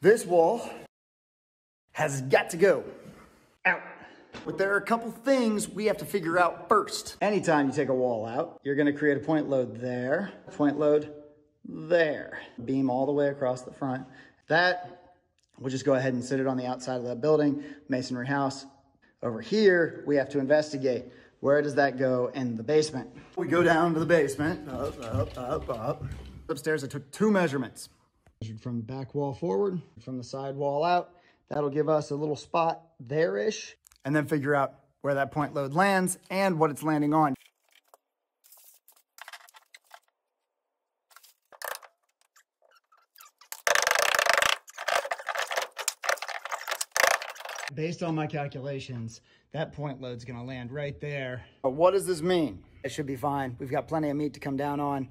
This wall has got to go out. But there are a couple things we have to figure out first. Anytime you take a wall out, you're gonna create a point load there, point load there. Beam all the way across the front. That, we'll just go ahead and sit it on the outside of that building, masonry house. Over here, we have to investigate where does that go in the basement. We go down to the basement, up, up, up, up. Upstairs, I took two measurements. Measured from the back wall forward, from the side wall out. That'll give us a little spot there-ish, and then figure out where that point load lands and what it's landing on. Based on my calculations, that point load's gonna land right there. But what does this mean? It should be fine. We've got plenty of meat to come down on.